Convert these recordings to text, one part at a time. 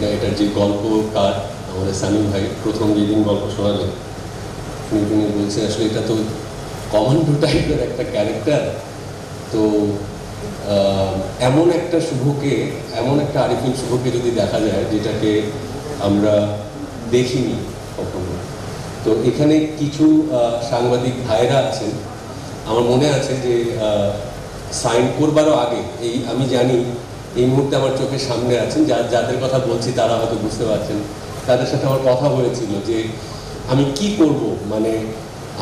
এটা এটার যে গল্পকার আমাদের সামিম ভাই প্রথম যেদিন গল্প শোনালেন উনি তিনি বলছেন, আসলে এটা তো কমান্ডো টাইপের একটা ক্যারেক্টার। তো এমন একটা শুভকে, এমন একটা আরিফিন শুভকে যদি দেখা যায়, যেটাকে আমরা দেখিনি কখনো। তো এখানে কিছু সাংবাদিক ভাইরা আছেন। আমার মনে আছে যে সাইন করবারও আগে, এই আমি জানি এই মুহূর্তে আমার চোখের সামনে আছেন। যা যাদের কথা বলছি তারা হয়তো বুঝতে পারছেন। তাদের সাথে আমার কথা হয়েছিল যে আমি কি করব? মানে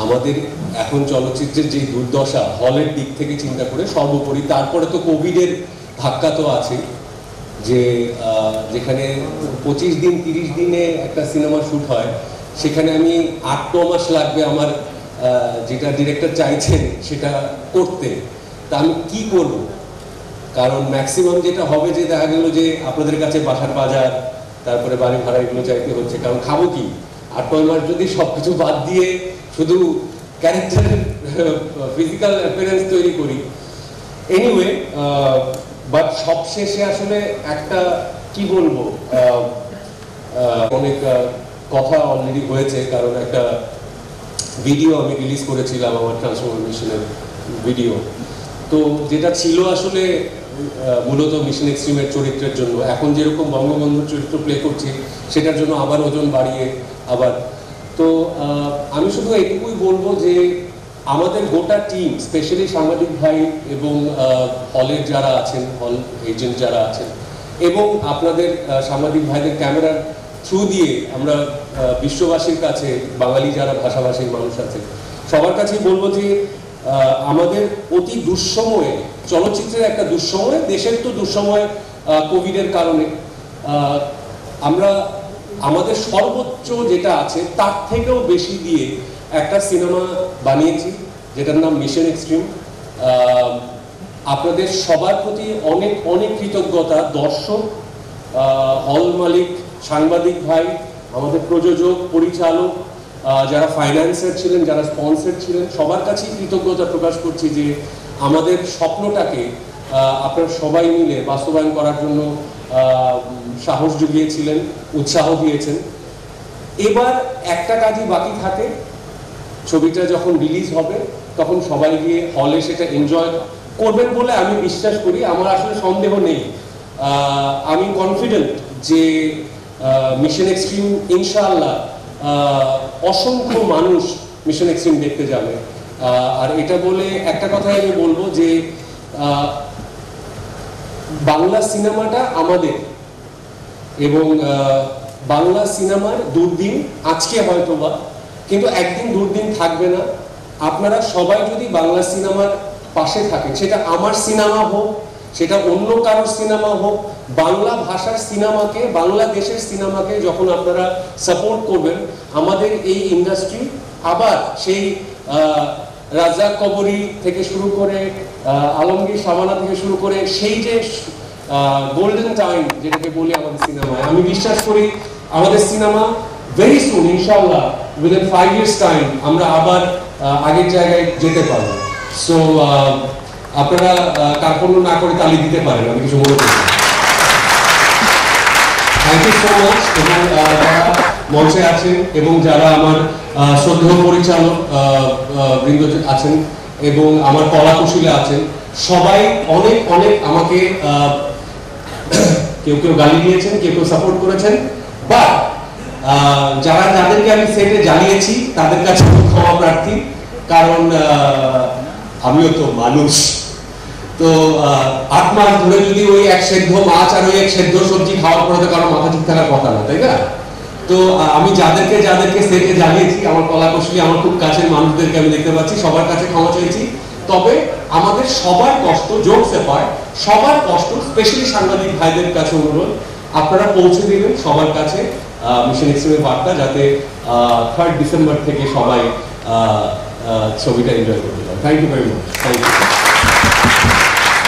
আমাদের এখন চলচ্চিত্রের যে দুর্দশা, হলের দিক থেকে চিন্তা করে সর্বোপরি তারপরে তো কোভিডের ধাক্কা তো আছে যে যেখানে পঁচিশ দিন, তিরিশ দিনে একটা সিনেমা শ্যুট হয়, সেখানে আমি আট, ন মাস লাগবে আমার যেটা ডিরেক্টর চাইছেন সেটা করতে। তা আমি কি করব? কারণ ম্যাক্সিমাম যেটা হবে যে দেখা গেল যে আপনাদের কাছে বাসার বাজার, তারপরে বাড়ি ভাড়া এগুলো চাইতে হচ্ছে। কারণ খাব কি? আর নয় মাস যদি সবকিছু বাদ দিয়ে শুধু ক্যারেক্টারের ফিজিক্যাল অ্যাপিয়ারেন্স তৈরি করি। এনিওয়ে বাট সবশেষে আসলে একটা, কি বলব অনেক কথা অলরেডি হয়েছে। কারণ একটা ভিডিও আমি রিলিজ করেছিলাম আমার ট্রান্সফরমেশনের ভিডিও তো যেটা ছিল আসলে মূলত মিশন এক্সট্রিমের চরিত্রের জন্য। এখন যেরকম বঙ্গবন্ধুর চরিত্র প্লে করছি, সেটার জন্য আবার ওজন বাড়িয়ে আবার। তো আমি শুধু এটুকুই বলব যে, আমাদের গোটা টিম স্পেশালি সাংবাদিক ভাই এবং হলের যারা আছেন হল এজেন্ট যারা আছেন, এবং আপনাদের সাংবাদিক ভাইদের ক্যামেরার থ্রু দিয়ে আমরা বিশ্ববাসীর কাছে, বাঙালি যারা ভাষাভাষীর মানুষ আছে সবার কাছেই বলব যে আমাদের অতি দুঃসময়ে, চলচ্চিত্রের একটা দুঃসময়ে, দেশের তো দুঃসময় কোভিডের কারণে আমরা, আমাদের সর্বোচ্চ যেটা আছে, তার থেকেও বেশি দিয়ে একটা সিনেমা বানিয়েছি, যেটার নাম মিশন এক্সট্রিম আপনাদের সবার প্রতি অনেক অনেক কৃতজ্ঞতা, দর্শক হল মালিক, সাংবাদিক ভাই, আমাদের প্রযোজক, পরিচালক যারা ফাইন্যান্সার ছিলেন, যারা স্পন্সর ছিলেন, সবার কাছেই কৃতজ্ঞতা প্রকাশ করছি যে আমাদের স্বপ্নটাকে আপনারা সবাই মিলে বাস্তবায়ন করার জন্য সাহস জুগিয়েছিলেন, উৎসাহ দিয়েছেন। এবার একটা কাজই বাকি থাকে, ছবিটা যখন রিলিজ হবে, তখন সবাই গিয়ে হলে সেটা এনজয় করবেন বলে আমি বিশ্বাস করি, আমার আসলে সন্দেহ নেই। আমি কনফিডেন্ট যে মিশন এক্সট্রিম ইনশাআল্লাহ অসংখ্য মানুষ মিশন এক্সট্রিম দেখতে যাবে। আর এটা বলে একটা কথাই আমি বলব যে বাংলা সিনেমাটা আমাদের। এবং বাংলা সিনেমার দুর্দিন আজকে হয়তো বা কিন্তু একদিন দুর্দিন থাকবে না। আপনারা সবাই যদি বাংলা সিনেমার পাশে থাকেন, সেটা আমার সিনেমা হোক সেটা অন্য কারোর সিনেমা হোক, বাংলা ভাষার সিনেমাকে, বাংলাদেশের সিনেমাকে যখন আপনারা সাপোর্ট করবেন, আমাদের এই ইন্ডাস্ট্রি আবার সেই রাজা কবরী থেকে শুরু করে আলমগীর সামানা থেকে শুরু করে সেই যে গোল্ডেন টাইম যেটাকে বলি আমাদের সিনেমায়। আমি বিশ্বাস করি আমাদের সিনেমা ভেরি সুন ইনশাল্লাহ উইদিন ফাইভ ইয়ার্স টাইম আমরা আবার আগের জায়গায় যেতে পারব। সো আপনারা কার্পণ্য না করে তালি দিতে পারেন, আমি কিছু মনে করি থ্যাংক ইউ সো মাচ এবং যারা মঞ্চে আছেন এবং যারা আমার শ্রদ্ধেয় পরিচালক বৃন্দ আছেন এবং আমার কলা কুশীলে আছেন, সবাই অনেক অনেক আমাকে কেউ কেউ গালি দিয়েছেন, কেউ কেউ সাপোর্ট করেছেন বা যারা যাদেরকে আমি সেটে জ্বালিয়েছি, তাদের কাছে ক্ষমা প্রার্থী, কারণ আমিও তো মানুষ। তো আট মাস ধরে যদি ওই এক সেদ্ধ মাছ আর ওই এক সেদ্ধ সবজি খাওয়ার পরে তো কারও মাথা ঠিক থাকার কথা না, তাই না? তো আমি যাদেরকে যাদেরকে সেটে জ্বালিয়েছি, আমার কলা কৌশলী আমার খুব কাছের মানুষদেরকে আমি দেখতে পাচ্ছি, সবার কাছে ক্ষমা চাইছি তবে আমাদের সবার কষ্ট জোর সেপার সবার কষ্ট স্পেশালি সাংবাদিক ভাইদের কাছে অনুরোধ, আপনারা পৌঁছে দিবেন সবার কাছে মিশন এক্সট্রিমের বার্তা, যাতে থার্ড ডিসেম্বর থেকে সবাই Uh, so we can enjoy it. Thank you very much. Thank you.